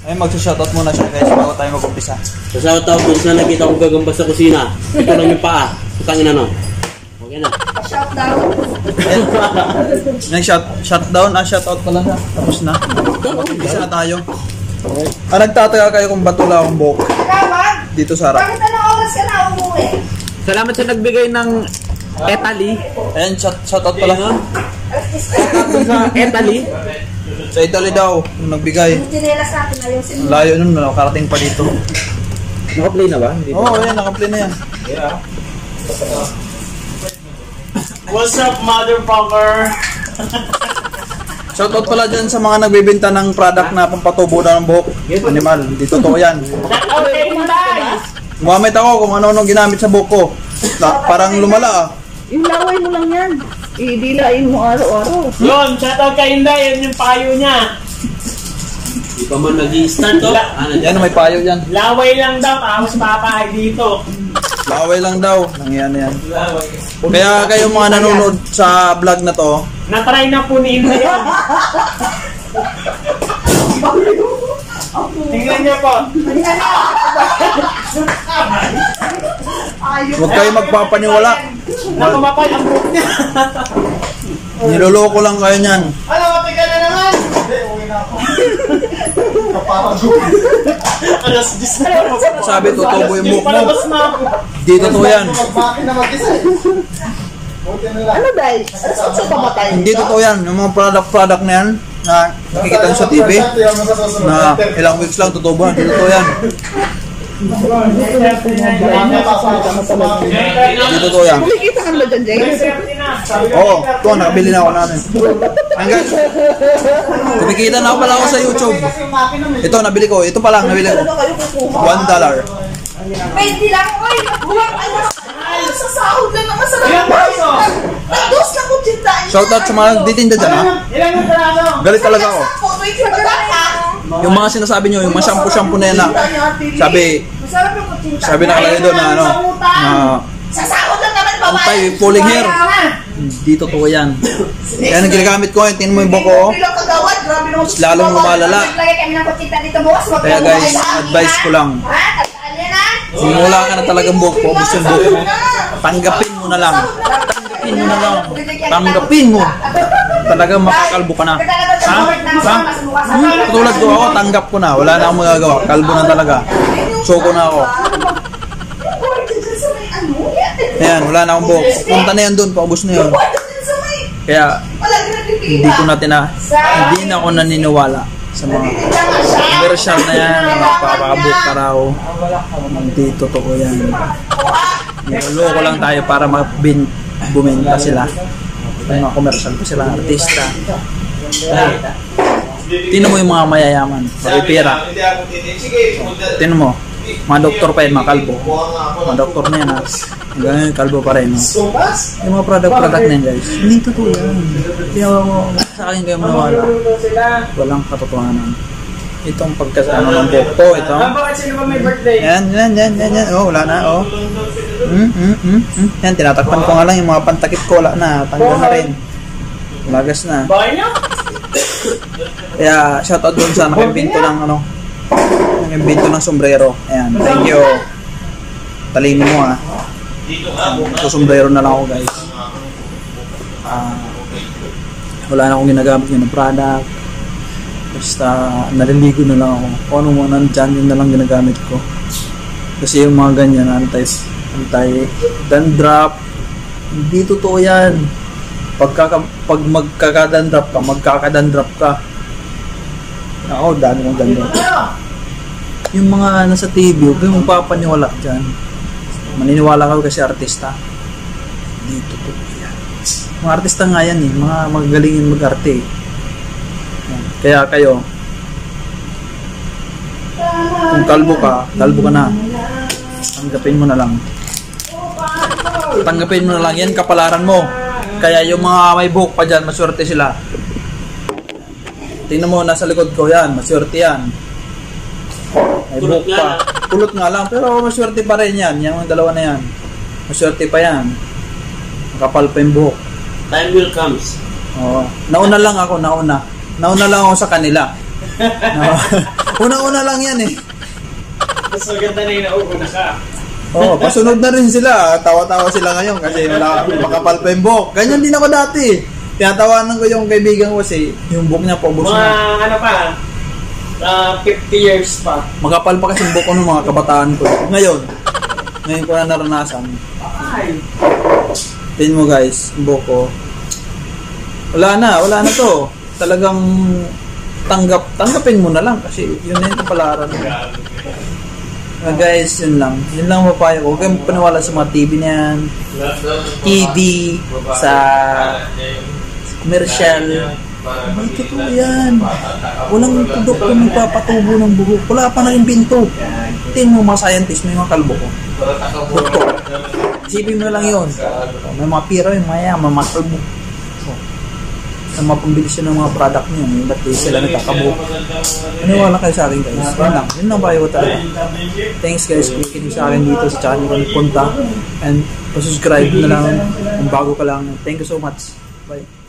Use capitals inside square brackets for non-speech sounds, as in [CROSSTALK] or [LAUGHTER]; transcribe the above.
Ay, magsa-shoutout muna siya guys bago tayo mag-umpisa. Sa shoutout dun sa nakita kong gagamba sa kusina. Ito lang yung paa. Putangin na no. Okay na. Shout down. Nag-shout shutdown, ah, shoutout pala na. Tapos na. Umpisa na tayo. Ah, nagtataka kayo kung ba't wala akong buhok dito sa harap. Bakit anong oras ka na umuwi? Salamat sa nagbigay ng Etali. Ayan, shout, shoutout pala. Sa Etali. Sa Italy daw, yung nagbigay. Yung chinelas natin ayusin Ang mo. Layo nun, nakarating pa dito. Naka-play na ba? Oo, oh, ayan, nakaplay na yan. What's up, motherfucker? Shoutout pala dyan sa mga nagbibenta ng product na pampatubo na ng buhok. Animal, hindi totoo yan. Gumamit ako kung ano-ano ginamit sa buhok ko. Na, parang lumala ah. Yung laway mo lang yan. Idilain mo araw-araw. Yun, shoutout kay Inday, yan yung payo niya. Di pa man nag-i-start to. Ano Yan, may payo yan. Laway lang daw, tapos papahay dito. Laway lang daw. Nangyayari yan. Kaya kayo mga nanonood sa vlog na to, Natry na po ni Inday yan. Tingnan niyo po. Huwag kayo magpapaniwala. Nakumapal ang buhok niya. Niloloko lang kayo niyan. Ano, mati ka na naman? Alas 10 na. Sabi, tutubo yung buhok mo. Na ako. Hindi totoo yan. Ano dahil? Ano saan sa pamatay? Hindi totoo yan. Yung mga product-product na yan, na nakikita nyo sa TV, na ilang weeks lang tutubo. Hindi totoo yan. Hindi totoo yan. Kumikita ka na dyan, James? Oo, ito, nakabili na ako namin. Hanggang, kumikita na ako pala ako sa YouTube. Ito, nabili ko. Ito pa lang, nabili ko. One dollar. Pwede lang. Uy, buwag ay Ay, sa sahod lang naman sa peso? Nagdos na kung tinta niya. Shoutout sa mga nagtitinda dyan, ha? Ilan yung peraso? Galit talaga ako. Yung mga sinasabi nyo, yung mga shampoo-shampoo na yan na, sabi, sabi nakalagay doon na ano, na Sa sahod lang naman babae. pulling hair. Hindi totoo yan. Kaya nang ginagamit ko, tingnan mo yung buhok ko. Bilang kagawad, grabe naman. Mas lalong lumalala. Kaya guys, advice ko lang. Kung wala ka na talagang buhok, paubos yung buhok mo. Tanggapin mo na lang. Tanggapin mo na lang. Tanggapin mo. Talagang makakalbo ka na. Ha? Ha? Hmm? Katulad ko ako, tanggap ko na. Wala na akong magagawa. Kalbo na talaga. Soko na ako. Ayan, wala na akong buhok. Punta na yan doon, paubos na yun. Kaya, hindi ko na tina, hindi na ako naniniwala sa mga commercial na yan, na magpapakabuk ka raw. Hindi totoo yan. Niloloko lang tayo para mabin, bumenta sila. Yung mga commercial ko sila, artista. Tinan mo yung mga mayayaman, may pera. Tinan mo, mga doktor pa yun, mga kalbo. Mga doktor na yan ha. Hanggang ngayon, kalbo pa rin. No? Yung mga product-product na yan guys, hindi totoo yan. Kaya sa akin kayo maniwala, walang katotohanan. Itong pagkasano ng buhok ko, ito. Ah, bakit sino ba may birthday? Yan, yan, yan, yan, yan. Oh, wala na, oh. Mm, mm, mm, mm. Yan, tinatakpan ko nga lang yung mga pantakip ko, wala na. Tanggal na rin. Lagas na. Bahay niyo? Kaya, shoutout doon sa nakimbinto ng ano, nakimbinto ng sombrero. Ayan, thank you. Talino mo ah. So, sombrero na lang ako guys. Ah, wala na akong ginagamit ng product. Basta, naliligo na lang ako. Kung ano mo nandyan, yun na lang ginagamit ko. Kasi yung mga ganyan, anti, anti dandruff, hindi totoo yan. Pagka, pag magkakadandrap ka, magkakadandrap ka. Ako, dami kong dandruff. Yung mga nasa TV, huwag kayong magpapaniwala dyan. Maniniwala ka kasi artista. Hindi totoo yan. Mga artista nga yan eh, mga magagalingin mag-arte eh. Kaya kayo, kung kalbo ka, kalbo ka na. Tanggapin mo na lang. Tanggapin mo na lang yan, kapalaran mo. Kaya yung mga may buhok pa dyan, maswerte sila. Tingnan mo, nasa likod ko yan, maswerte yan. May buhok pa. na. Kulot nga lang, pero maswerte pa rin yan. Yung dalawa na yan. Maswerte pa yan. Makapal pa yung buhok. Time will comes. Oo. Nauna lang ako, nauna. Nauna lang ako sa kanila. [LAUGHS] No. [LAUGHS] Una-una lang yan eh. Mas maganda na yung nauuna ka. Oo, pasunod na rin sila. Tawa-tawa sila ngayon kasi wala makapal pa yung buhok. Ganyan din ako dati. Tinatawanan ko yung kaibigan ko kasi yung buhok niya paubos Mga na. ano pa, ah, 50 years pa. Makapal pa kasi yung buhok ko ng mga kabataan ko. Ngayon, ngayon ko na naranasan. Ay. Tingin mo guys, yung buhok ko. Wala na, wala na to. Talagang tanggap, tanggapin mo na lang kasi yun na yung kapalaran mo. Ah, guys, yun lang. Yun lang ang papayo ko. Huwag kayong paniwala sa mga TV na yan. TV, sa commercial. Hindi totoo yan. Walang produkto magpapatubo ng buhok. Wala pa na pinto. Tingin mo mga scientist, may mga kalbo ko. Doktor. Isipin mo lang yun. May mga pira, may maya, may mga kalbo. Sa mga pambilis yun ng mga product niyo, may ba't di sila nagkakabuhok. Maniwala kayo sa akin guys. Yun lang. Yun lang bayo talaga. Thanks guys kung kinig sa akin dito sa channel ko punta. And pa-subscribe na lang kung bago ka lang. Thank you so much. Bye.